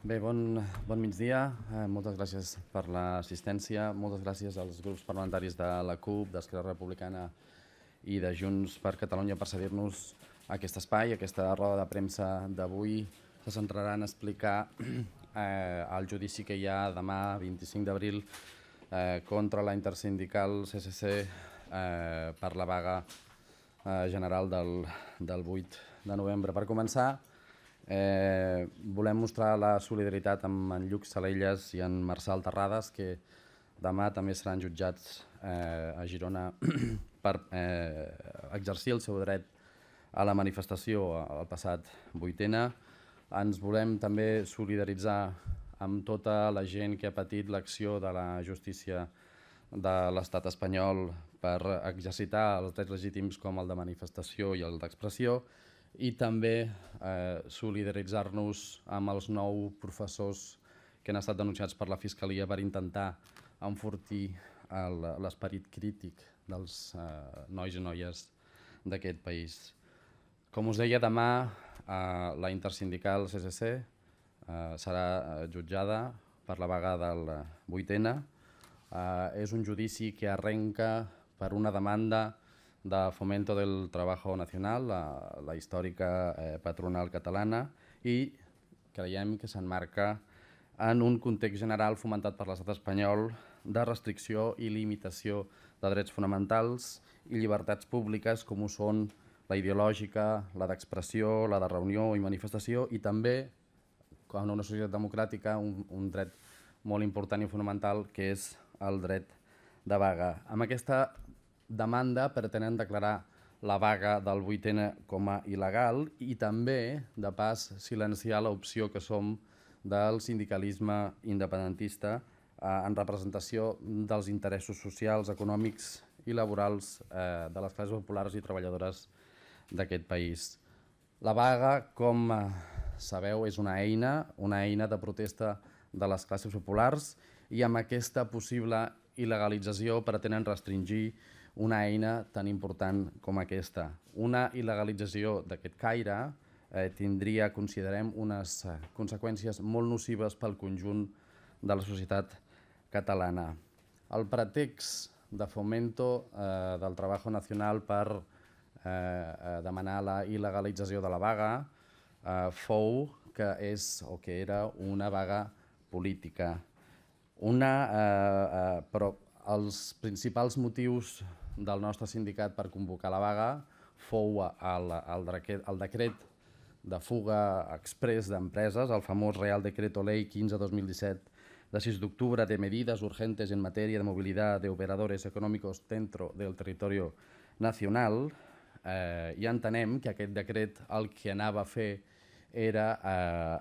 Bé, bon, bon migdia. Eh, moltes gràcies per l'assistència. Moltes gràcies als grups parlamentaris de la CUP, d'Esquerra Republicana i de Junts per Catalunya per cedir-nos aquest espai. Aquesta roda de premsa d'avui se centrarà en explicar eh, el judici que hi ha demà, 25 d'abril, eh, contra la intersindical CCC eh, per la vaga eh, general del, del 8 de novembre. Per començar, Eh, volem mostrar la solidaritat amb en Lluc Salelles i en Marçal Terrades, que demà també seran jutjats eh, a Girona per eh, exercir el seu dret a la manifestació el passat vuitena. Ens volem també solidaritzar amb tota la gent que ha patit l'acció de la justícia de l'estat espanyol per exercitar els drets legítims com el de manifestació i el d'expressió i també eh, solidaritzar-nos amb els nou professors que han estat denunciats per la Fiscalia per intentar enfortir l'esperit crític dels eh, nois i noies d'aquest país. Com us deia, demà eh, la intersindical CCC eh, serà eh, jutjada per la vaga del vuitena. Eh, és un judici que arrenca per una demanda de Fomento del Trabajo Nacional, la, la històrica eh, patronal catalana, i creiem que s'enmarca en un context general fomentat per l'estat espanyol de restricció i limitació de drets fonamentals i llibertats públiques com ho són la ideològica, la d'expressió, la de reunió i manifestació i també, en una societat democràtica, un, un dret molt important i fonamental que és el dret de vaga. Amb aquesta demanda pretenen declarar la vaga del 8N com a il·legal i també, de pas, silenciar l'opció que som del sindicalisme independentista eh, en representació dels interessos socials, econòmics i laborals eh, de les classes populars i treballadores d'aquest país. La vaga, com eh, sabeu, és una eina, una eina de protesta de les classes populars i amb aquesta possible il·legalització pretenen restringir una eina tan important com aquesta. Una il·legalització d'aquest caire eh, tindria, considerem, unes eh, conseqüències molt nocives pel conjunt de la societat catalana. El pretext de fomento eh, del Trabajo Nacional per eh, eh, demanar la il·legalització de la vaga eh, fou que és o que era una vaga política. Una, eh, eh, però els principals motius del nostre sindicat per convocar la vaga fou el, el, decret, el decret de fuga express d'empreses, el famós Real Decreto Ley 15-2017 de 6 d'octubre de medidas urgentes en matèria de mobilitat de operadores econòmics dentro del territori nacional. Eh, i entenem que aquest decret el que anava a fer era eh,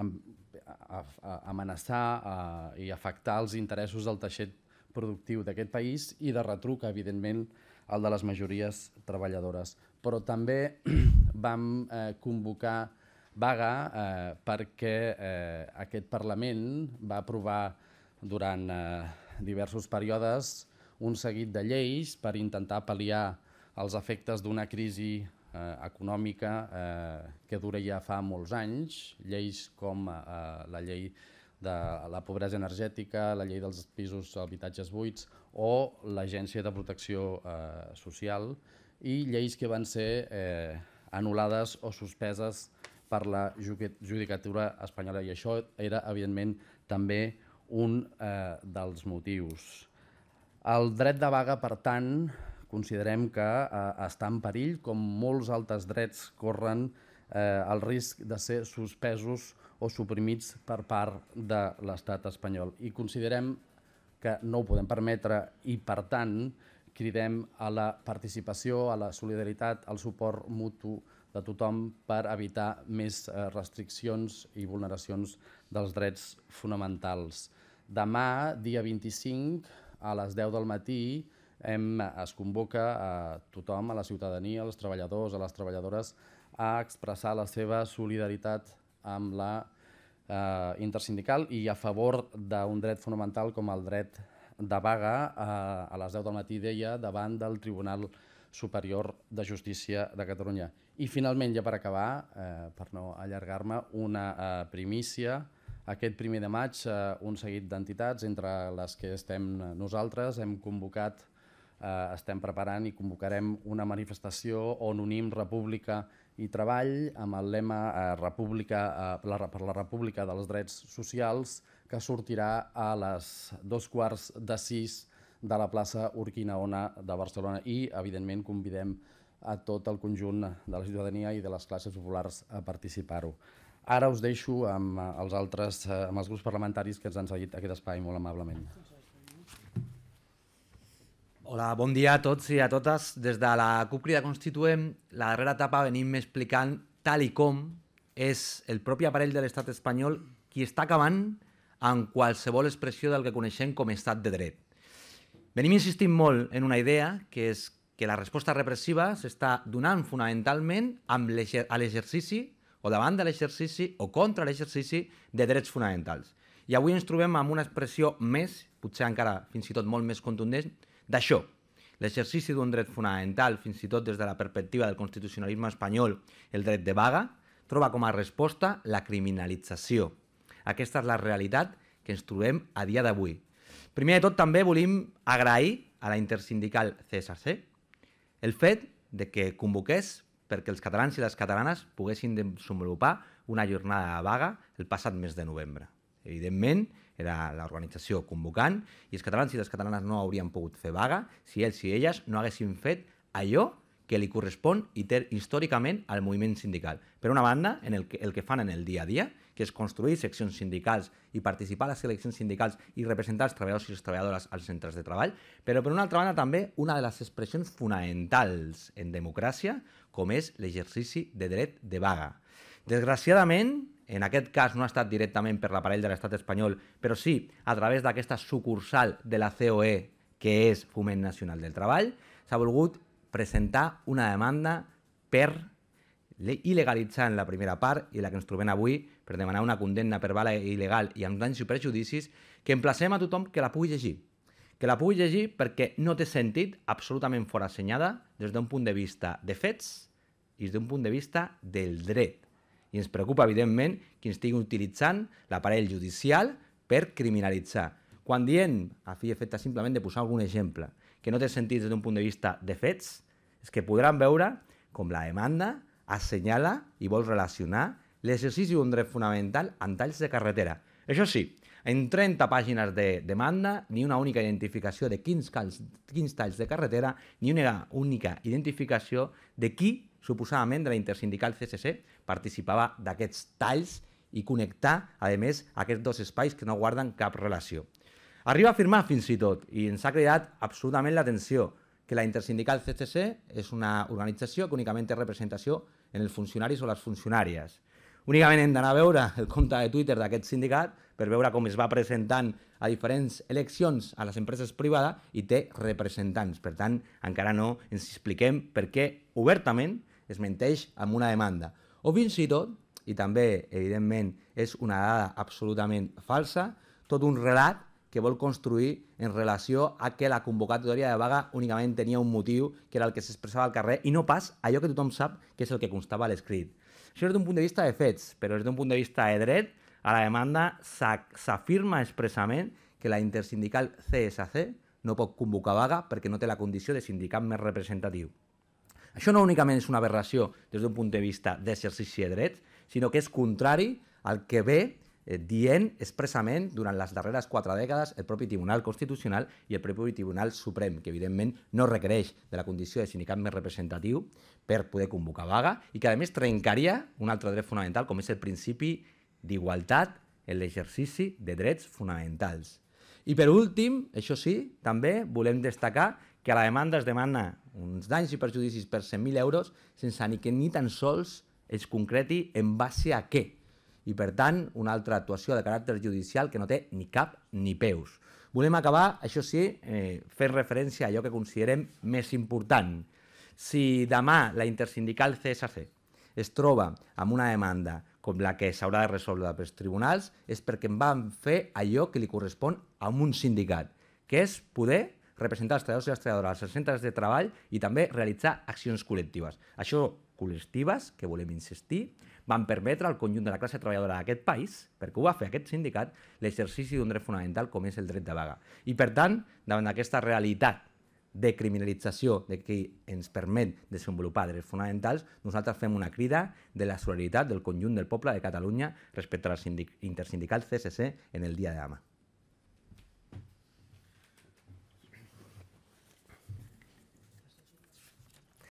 eh, eh, amenaçar eh, i afectar els interessos del teixit productiu d'aquest país i de retruc, evidentment, el de les majories treballadores. Però també vam eh, convocar vaga eh, perquè eh, aquest Parlament va aprovar durant eh, diversos períodes un seguit de lleis per intentar pal·liar els efectes d'una crisi eh, econòmica eh, que dura ja fa molts anys, lleis com eh, la llei de la pobresa energètica, la llei dels pisos habitatges buits o l'Agència de Protecció eh, Social i lleis que van ser eh, anul·lades o suspeses per la judicatura espanyola i això era, evidentment, també un eh, dels motius. El dret de vaga, per tant, considerem que eh, està en perill, com molts altres drets corren el risc de ser suspesos o suprimits per part de l'estat espanyol. I considerem que no ho podem permetre i, per tant, cridem a la participació, a la solidaritat, al suport mutu de tothom per evitar més eh, restriccions i vulneracions dels drets fonamentals. Demà, dia 25, a les 10 del matí, hem, es convoca a tothom, a la ciutadania, als treballadors, a les treballadores, a expressar la seva solidaritat amb la eh, intersindical i a favor d'un dret fonamental com el dret de vaga eh, a les 10 del matí, deia, davant del Tribunal Superior de Justícia de Catalunya. I finalment, ja per acabar, eh, per no allargar-me, una eh, primícia. Aquest primer de maig, eh, un seguit d'entitats, entre les que estem nosaltres, hem convocat, eh, estem preparant i convocarem una manifestació on unim república i treball amb el lema eh, república, eh, la, per la república dels drets socials que sortirà a les dos quarts de sis de la plaça Urquinaona de Barcelona i, evidentment, convidem a tot el conjunt de la ciutadania i de les classes populars a participar-ho. Ara us deixo amb eh, els altres, eh, amb els grups parlamentaris que ens han seguit aquest espai molt amablement. Hola, bon dia a tots i a totes. Des de la CUP Crida Constituent, la darrera etapa venim explicant tal i com és el propi aparell de l'estat espanyol qui està acabant amb qualsevol expressió del que coneixem com estat de dret. Venim insistint molt en una idea, que és que la resposta repressiva s'està donant fonamentalment amb a l'exercici o davant de l'exercici o contra l'exercici de drets fonamentals. I avui ens trobem amb una expressió més, potser encara fins i tot molt més contundent, d'això. L'exercici d'un dret fonamental, fins i tot des de la perspectiva del constitucionalisme espanyol, el dret de vaga, troba com a resposta la criminalització. Aquesta és la realitat que ens trobem a dia d'avui. Primer de tot, també volim agrair a la intersindical CSRC, el fet de que convoqués perquè els catalans i les catalanes poguessin desenvolupar una jornada de vaga el passat mes de novembre. Evidentment, era l'organització convocant i els catalans i les catalanes no haurien pogut fer vaga si ells i elles no haguessin fet allò que li correspon i té històricament al moviment sindical. Per una banda, en el que, el que fan en el dia a dia, que és construir seccions sindicals i participar a les eleccions sindicals i representar els treballadors i les treballadores als centres de treball, però per una altra banda també una de les expressions fonamentals en democràcia, com és l'exercici de dret de vaga. Desgraciadament, en aquest cas no ha estat directament per l'aparell de l'estat espanyol, però sí a través d'aquesta sucursal de la COE, que és Foment Nacional del Treball, s'ha volgut presentar una demanda per il·legalitzar en la primera part i la que ens trobem avui per demanar una condemna per bala il·legal i amb danys i prejudicis que emplacem a tothom que la pugui llegir. Que la pugui llegir perquè no té sentit absolutament fora assenyada des d'un punt de vista de fets i des d'un punt de vista del dret. I ens preocupa, evidentment, qui estigui utilitzant l'aparell judicial per criminalitzar. Quan diem, a fi i efecte simplement de posar algun exemple, que no té sentit des d'un punt de vista de fets, és que podran veure com la demanda assenyala i vol relacionar l'exercici d'un dret fonamental amb talls de carretera. Això sí, en 30 pàgines de demanda, ni una única identificació de quins, quins talls de carretera, ni una única identificació de qui, suposadament, de la intersindical CSC, participava d'aquests talls i connectar, a més, aquests dos espais que no guarden cap relació. Arriba a afirmar fins i tot, i ens ha cridat absolutament l'atenció, que la intersindical CCC és una organització que únicament té representació en els funcionaris o les funcionàries. Únicament hem d'anar a veure el compte de Twitter d'aquest sindicat per veure com es va presentant a diferents eleccions a les empreses privades i té representants. Per tant, encara no ens expliquem per què obertament es menteix amb una demanda. O fins i tot, i també, evidentment, és una dada absolutament falsa, tot un relat que vol construir en relació a que la convocatòria de vaga únicament tenia un motiu, que era el que s'expressava al carrer, i no pas allò que tothom sap que és el que constava a l'escrit. Això és d'un punt de vista de fets, però és d'un punt de vista de dret, a la demanda s'afirma expressament que la intersindical CSC no pot convocar vaga perquè no té la condició de sindicat més representatiu. Això no únicament és una aberració des d'un punt de vista d'exercici de drets, sinó que és contrari al que ve eh, dient expressament durant les darreres quatre dècades el propi Tribunal Constitucional i el propi Tribunal Suprem, que evidentment no requereix de la condició de sindicat més representatiu per poder convocar vaga i que a més trencaria un altre dret fonamental com és el principi d'igualtat en l'exercici de drets fonamentals. I per últim, això sí, també volem destacar que a la demanda es demana uns danys i perjudicis per 100.000 euros sense ni que ni tan sols es concreti en base a què i, per tant, una altra actuació de caràcter judicial que no té ni cap ni peus. Volem acabar, això sí, eh, fent referència a allò que considerem més important. Si demà la intersindical CSC es troba amb una demanda com la que s'haurà de resoldre pels tribunals, és perquè en van fer allò que li correspon a un sindicat, que és poder representar els treballadors i les treballadores als centres de treball i també realitzar accions col·lectives. Això col·lectives que volem insistir, van permetre al conjunt de la classe treballadora d'aquest país, perquè ho va fer aquest sindicat, l'exercici d'un dret fonamental com és el dret de vaga. I per tant, davant d'aquesta realitat de criminalització de qui ens permet desenvolupar drets fonamentals, nosaltres fem una crida de la solidaritat del conjunt del poble de Catalunya respecte al intersindical CSC en el dia de demà.